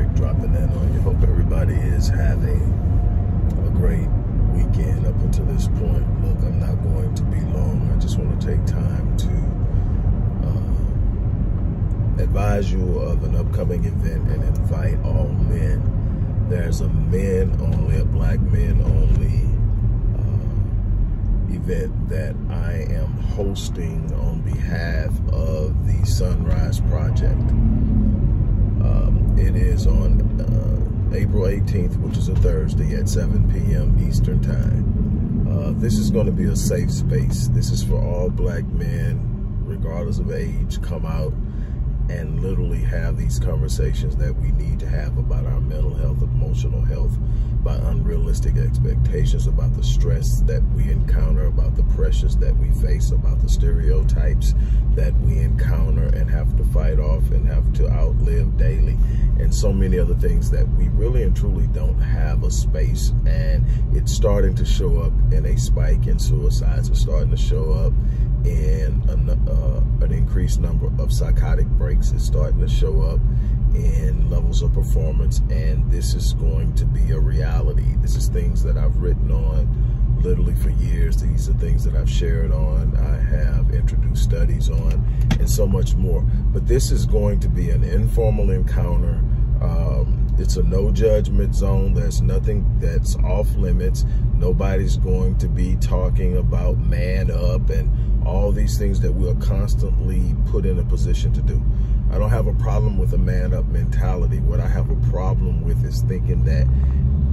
Rick dropping in on you. Hope everybody is having a great weekend up until this point. Look, I'm not going to be long. I just want to take time to uh, advise you of an upcoming event and invite all men. There's a men only, a black men only uh, event that I am hosting on behalf of the Sonrise Project. Um, it is on uh, April 18th, which is a Thursday at 7 p.m. Eastern Time. Uh, this is going to be a safe space. This is for all black men, regardless of age, come out and literally have these conversations that we need to have about our mental health, emotional health, by unrealistic expectations, about the stress that we encounter, about the pressures that we face, about the stereotypes that we encounter and have to fight off have to outlive daily, and so many other things that we really and truly don't have a space. And it's starting to show up in a spike in suicides. It's starting to show up in an, uh, an increased number of psychotic breaks. It's starting to show up in levels of performance and this is going to be a reality. This is things that I've written on literally for years. These are things that I've shared on, I have introduced studies on, and so much more. But this is going to be an informal encounter. Um, it's a no judgment zone. There's nothing that's off limits. Nobody's going to be talking about man up and all these things that we're constantly put in a position to do. I don't have a problem with a man up mentality. What I have a problem with is thinking that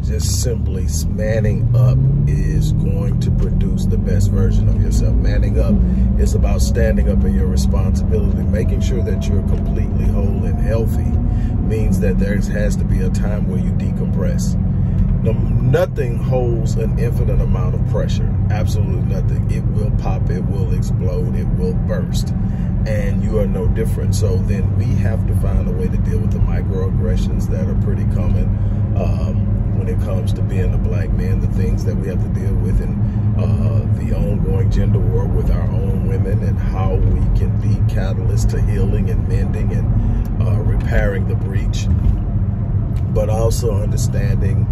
just simply manning up is going to produce the best version of yourself. Manning up is about standing up in your responsibility, making sure that you're completely whole and healthy means that there has to be a time where you decompress. No, nothing holds an infinite amount of pressure. Absolutely nothing. It will pop, it will explode, it will burst. And you are no different. So then we have to find a way to deal with the microaggressions that are pretty common um, when it comes to being a black man, the things that we have to deal with in uh, the ongoing gender war with our own women and how we can be catalysts to healing and mending and uh, repairing the breach, but also understanding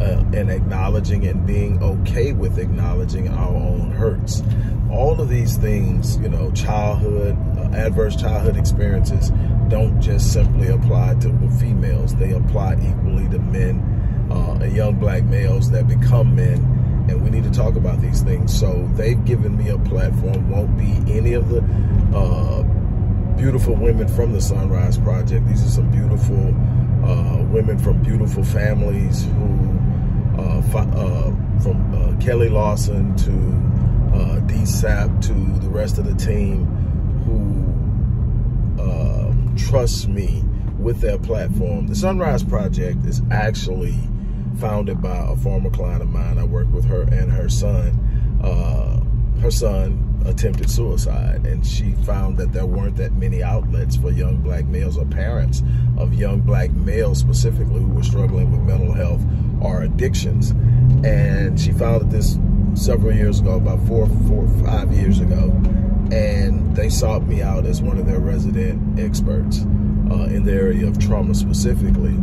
uh, and acknowledging and being okay with acknowledging our own hurts. All of these things, you know, childhood, uh, adverse childhood experiences don't just simply apply to females. They apply equally to men uh, and young black males that become men. And we need to talk about these things. So they've given me a platform. Won't be any of the uh, beautiful women from the Sonrise Project. These are some beautiful uh, women from beautiful families who uh, uh, from uh, Kelly Lawson to D Sap to the rest of the team who trust me with their platform. The Sonrise Project is actually founded by a former client of mine. I worked with her and her son. Uh, her son attempted suicide and she found that there weren't that many outlets for young black males or parents of young black males specifically who were struggling with mental health or addictions and she founded this several years ago about four four five years ago and they sought me out as one of their resident experts uh, in the area of trauma specifically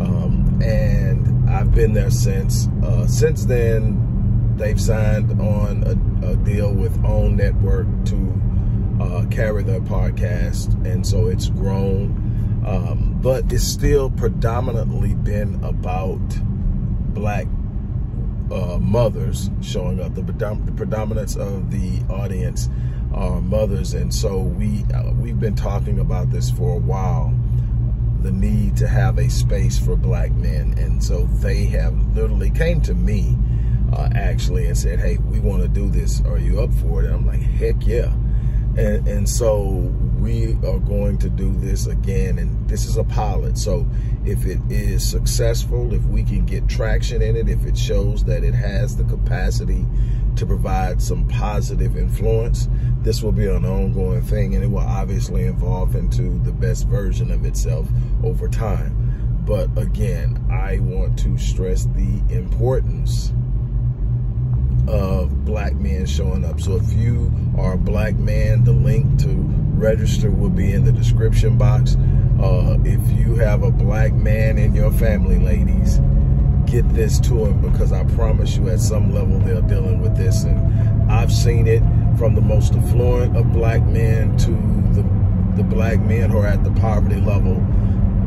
um, and I've been there since uh, since then they've signed on a, a deal with OWN Network to uh, carry their podcast, and so it's grown. Um, but it's still predominantly been about black uh, mothers showing up. The, the, predominance of the audience are mothers, and so we uh, we've been talking about this for a while. The need to have a space for black men, and so they have literally came to me uh, actually and said, hey, we want to do this. Are you up for it? And I'm like, heck yeah. And, and so we are going to do this again. And this is a pilot. So if it is successful, if we can get traction in it, if it shows that it has the capacity to provide some positive influence, this will be an ongoing thing and it will obviously evolve into the best version of itself over time. But again, I want to stress the importance of black men showing up. So if you are a black man, the link to register will be in the description box. Uh, if you have a black man in your family, ladies, get this to him because I promise you at some level they're dealing with this. And I've seen it from the most affluent of black men to the, the black men who are at the poverty level.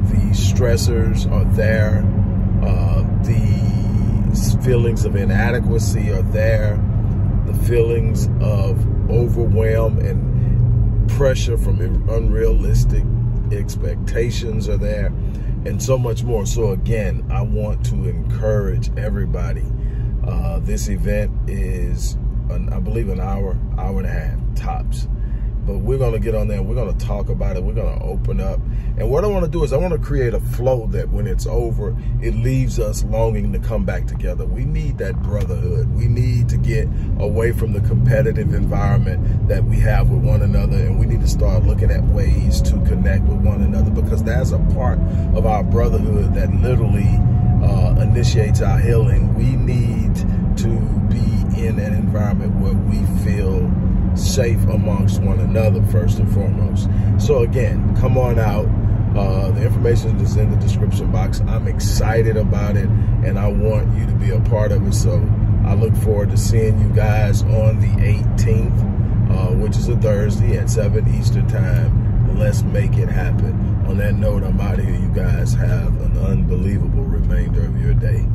The stressors are there. Uh, feelings of inadequacy are there. The feelings of overwhelm and pressure from unrealistic expectations are there and so much more. So again, I want to encourage everybody. Uh, this event is, an, I believe, an hour, hour and a half tops. But we're going to get on there. We're going to talk about it. We're going to open up. And what I want to do is I want to create a flow that when it's over, it leaves us longing to come back together. We need that brotherhood. We need to get away from the competitive environment that we have with one another. And we need to start looking at ways to connect with one another because that's a part of our brotherhood that literally uh, initiates our healing. We need to be in an environment where we feel safe amongst one another first and foremost. So again, come on out. Uh, the information is in the description box. I'm excited about it and I want you to be a part of it. So I look forward to seeing you guys on the 18th, uh, which is a Thursday at 7 Eastern time. Let's make it happen. On that note, I'm out of here. You guys have an unbelievable remainder of your day.